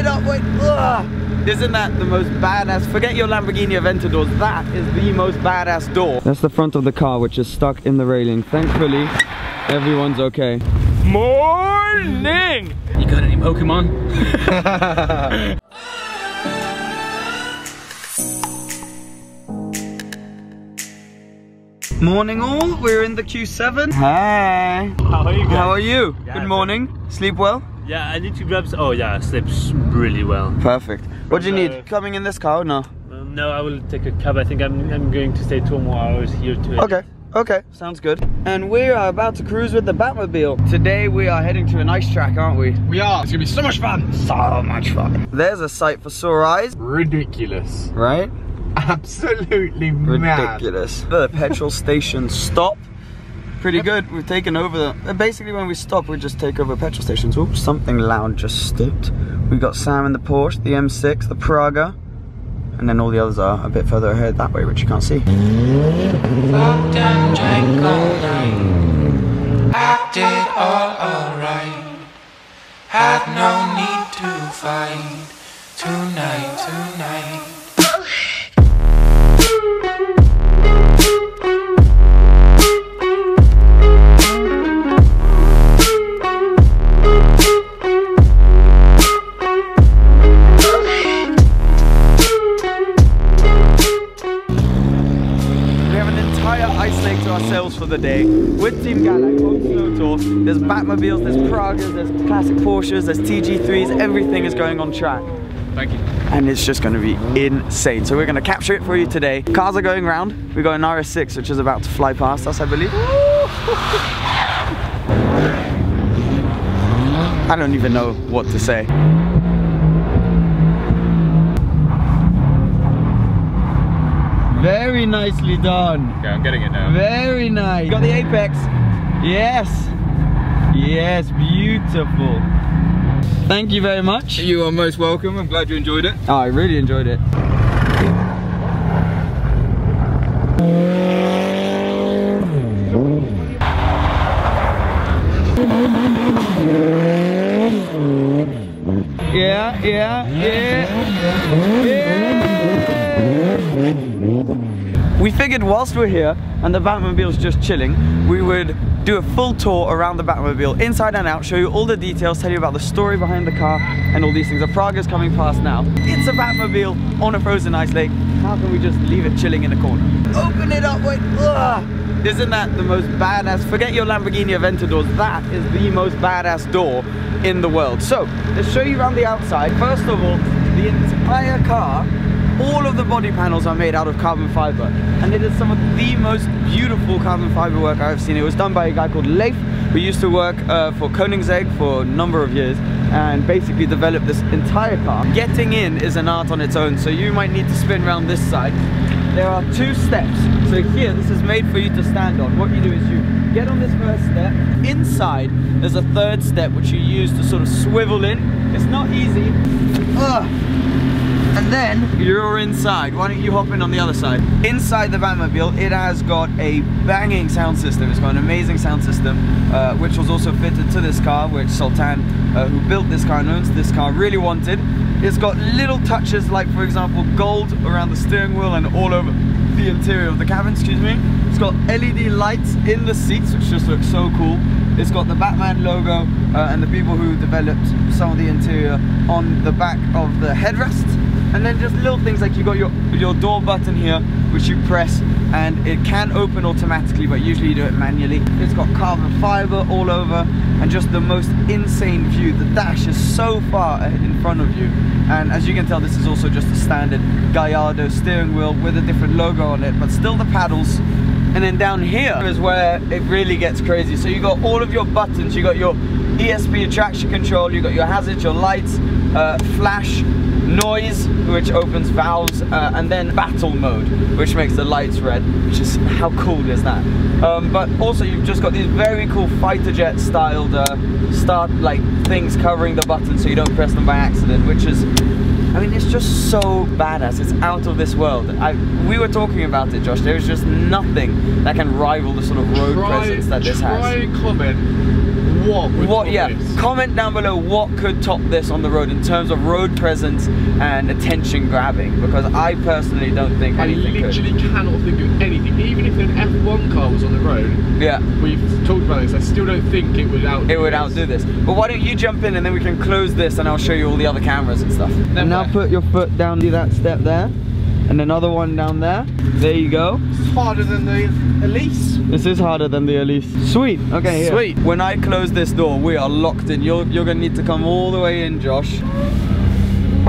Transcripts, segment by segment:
it up, wait. Ugh. Isn't that the most badass? Forget your Lamborghini Aventadors. That is the most badass door. That's the front of the car, which is stuck in the railing. Thankfully, everyone's okay. Morning! You got any Pokemon? Morning all, we're in the Q7. Hi. How are you guys? How are you? Yeah, Good good. morning. Sleep well? Yeah, I need to grab. s- Oh yeah, sleeps really well. Perfect. What do you need? Coming in this car or no? Um, no, I will take a cab. I think I'm I'm going to stay two more hours here to. Okay. Okay, sounds good. And we are about to cruise with the Batmobile. Today we are heading to an ice track, aren't we? We are. It's gonna be so much fun. So much fun. There's a sight for sore eyes, Ridiculous. right? Absolutely mad. Ridiculous. The petrol station stop. Pretty good. We've taken over the. uh, Basically, when we stop, we just take over petrol stations. Oops, something loud just stopped. We've got Sam in the Porsche, the M6, the Praga, and then all the others are a bit further ahead that way, which you can't see. Fucked and the day with Team Galag on Snow Tour. There's Batmobiles, there's Pragas, there's classic Porsches, there's TG3s, everything is going on track. Thank you. And it's just going to be insane. So we're going to capture it for you today. Cars are going round. We got an RS6 which is about to fly past us, I believe. I don't even know what to say. Very nicely done. Okay, I'm getting it now. Very nice. Got the apex. Yes. Yes, beautiful. Thank you very much. You are most welcome. I'm glad you enjoyed it. Oh, I really enjoyed it. Yeah, yeah, yeah. yeah. We figured whilst we're here and the Batmobile's just chilling, we would do a full tour around the Batmobile, inside and out, show you all the details, tell you about the story behind the car and all these things. The Praga's coming past now. It's a Batmobile on a frozen ice lake. How can we just leave it chilling in the corner? Open it up, wait, ugh. Isn't that the most badass? Forget your Lamborghini Aventadors. That is the most badass door in the world. So, let's show you around the outside. First of all, the entire car all of the body panels are made out of carbon fiber and it is some of the most beautiful carbon fiber work I've seen. It was done by a guy called Leif who used to work uh, for Koenigsegg for a number of years and basically developed this entire car. Getting in is an art on its own so you might need to spin around this side. There are two steps. So here, this is made for you to stand on. What you do is you get on this first step. Inside, there's a third step which you use to sort of swivel in. It's not easy. Ugh. And then you're inside. Why don't you hop in on the other side? Inside the Batmobile, it has got a banging sound system. It's got an amazing sound system, uh, which was also fitted to this car, which Sultan, uh, who built this car and owns this car, really wanted. It's got little touches like, for example, gold around the steering wheel and all over the interior of the cabin, excuse me. It's got LED lights in the seats, which just looks so cool. It's got the Batman logo uh, and the people who developed some of the interior on the back of the headrest. And then just little things like you got your, your door button here, which you press and it can open automatically, but usually you do it manually. It's got carbon fiber all over and just the most insane view. The dash is so far in front of you. And as you can tell, this is also just a standard Gallardo steering wheel with a different logo on it, but still the paddles. And then down here is where it really gets crazy. So you got all of your buttons, you got your ESP traction control, you got your hazards, your lights, uh, flash, noise, which opens valves, uh, and then battle mode, which makes the lights red, which is, how cool is that? Um, but also you've just got these very cool fighter jet styled uh, start like things covering the buttons so you don't press them by accident, which is I mean, it's just so badass. It's out of this world. I, we were talking about it, Josh. There is just nothing that can rival the sort of road presence that this try has. and comment What would what top yeah this? comment down below what could top this on the road in terms of road presence and attention grabbing because i personally don't think I anything literally cannot think of anything. Even if an F1 car was on the road, yeah we've talked about this. I still don't think it would out. it would outdo this but why don't you jump in and then we can close this and i'll show you all the other cameras and stuff and now where? put your foot down do that step there and another one down there there you go It's harder than the Elise. This is harder than the Elise. Sweet. Okay. Here. Sweet. When I close this door, we are locked in. You're you're gonna need to come all the way in, Josh.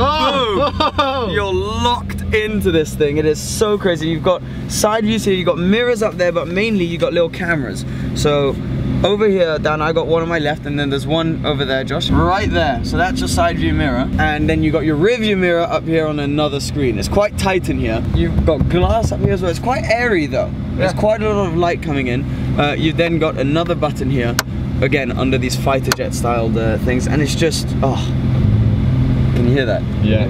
Oh! You're locked into this thing. It is so crazy. You've got side views here. You've got mirrors up there, but mainly you've got little cameras. So over here, Dan, I got one on my left, and then there's one over there, Josh, right there. So that's your side view mirror, and then you got your rear view mirror up here on another screen. It's quite tight in here. You've got glass up here as well. It's quite airy though. There's Yeah. quite a lot of light coming in. Uh, you've then got another button here, again under these fighter jet styled uh, things, and it's just oh. Can you hear that? Yeah.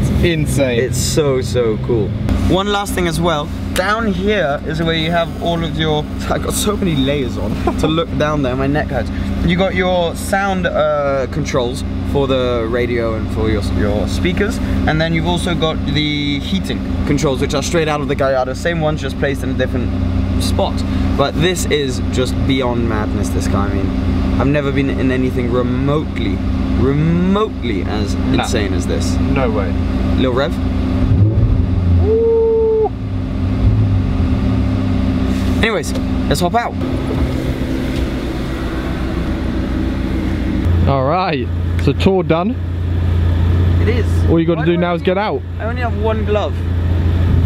It's insane. It's so, so cool. One last thing as well. Down here is where you have all of your, I got so many layers on to look down there, my neck hurts. You got your sound uh, controls for the radio and for your, your speakers. And then you've also got the heating controls, which are straight out of the Gallardo. Same ones, just placed in a different spot. But this is just beyond madness, this car. I mean, I've never been in anything remotely, remotely as insane as this. no way. Little rev. Anyways, let's hop out. All right, so tour done. It is. All you got to Why do now is get out. I only have one glove.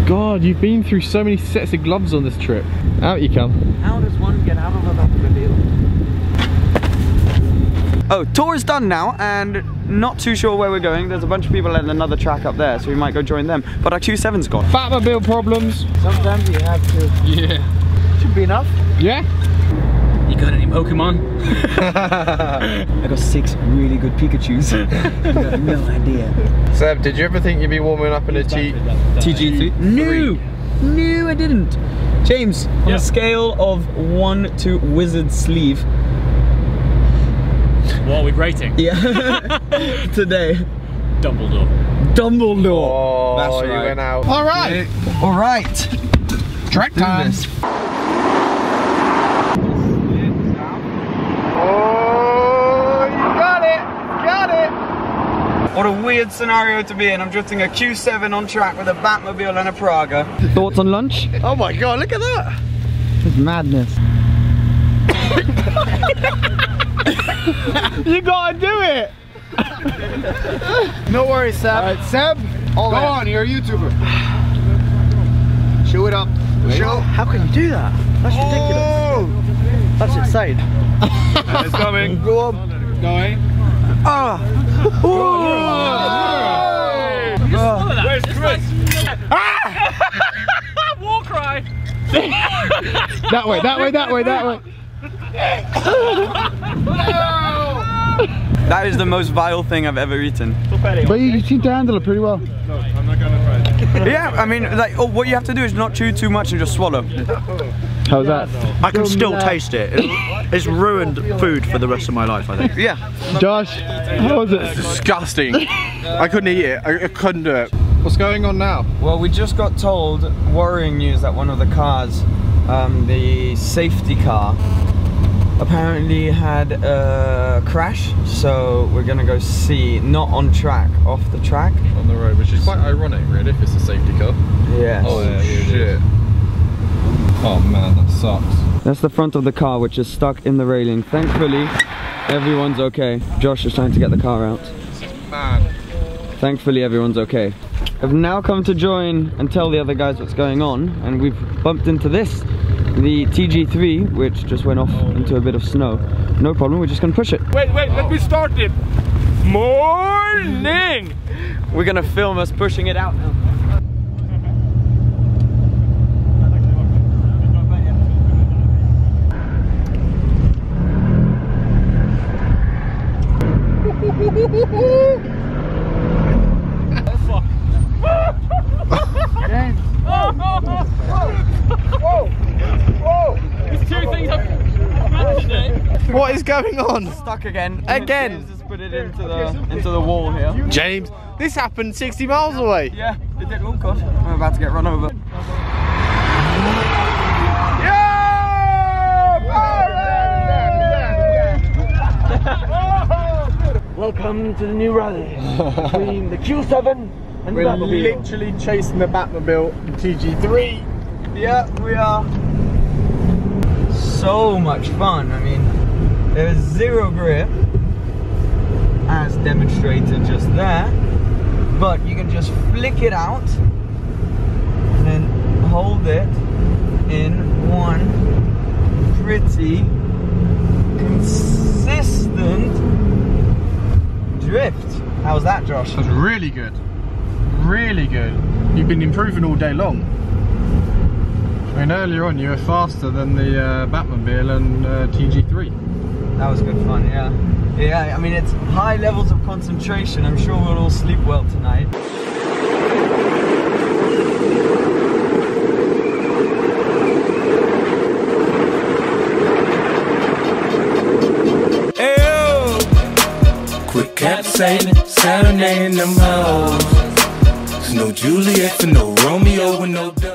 God, you've been through so many sets of gloves on this trip. Out you come. How does one get out of a Batmobile? Oh, tour is done now and not too sure where we're going. There's a bunch of people at another track up there, so we might go join them. But our Q7's gone. Batmobile problems. Sometimes you have to. Yeah. Should be enough. Yeah? You got any Pokemon? I got six really good Pikachus. you have no idea. Seb, did you ever think you'd be warming up in a T? TG3? No! No, I didn't. James, on Yeah. a scale of one to wizard sleeve, What are we rating? yeah, today, Dumbledore. Dumbledore. Oh, That's you right. went out. All right. All right, Track do this. Oh, you got it! Got it! What a weird scenario to be in. I'm drifting a Q7 on track with a Batmobile and a Praga. Thoughts on lunch? Oh my god, look at that! It's madness. You gotta do it. No worries, Seb. Alright, Seb, go on, you're a YouTuber. Show it up. Show. How can you do that? That's ridiculous. Oh! That's insane. it's coming. Go on. Going. Ah. Ooh! Where's Chris? Ah! War cry! That way, that way, that way, that way. That is the most vile thing I've ever eaten. But you seem to handle it pretty well. I'm not gonna try it. yeah, I mean, like, oh, what you have to do is not chew too much and just swallow. How's that? I can still taste it. It's, it's ruined food for the rest of my life, I think. Yeah. Josh, how was it? Disgusting. I couldn't eat it. I, I couldn't do it. What's going on now? Well, we just got told worrying news that one of the cars, um, the safety car, apparently had a crash. So we're gonna go see, not on track, off the track. On the road, which is quite ironic, really, if it's a safety car. Yeah. Oh, shit. Oh man, that sucks. That's the front of the car, which is stuck in the railing. Thankfully, everyone's okay. Josh is trying to get the car out. Man. Thankfully, everyone's okay. I've now come to join and tell the other guys what's going on, and we've bumped into this, the TG3, which just went off into a bit of snow. No problem, we're just gonna push it. Wait, wait, let me start it. Morning! We're gonna film us pushing it out now. There's two things I've managed today. What is going on? Stuck again. Again. James has put it into the into the wall here. James, this happened 60 miles away. Yeah, it did. Oh god, I'm about to get run over. Welcome to the new rally between the Q7 and We're the Batmobile. literally chasing the Batmobile TG3. Yeah, we are. So much fun. I mean, there's zero grip, as demonstrated just there, but you can just flick it out and then hold it in one pretty consistent drift. How's that, Josh? Was really good. Really good. You've been improving all day long. I mean, earlier on you were faster than the uh, Batmobile and uh, TG3. That was good fun, yeah. Yeah, I mean, it's high levels of concentration. I'm sure we'll all sleep well tonight. Quick capsizing, serenading them hoes. There's no Juliet for no Romeo with no.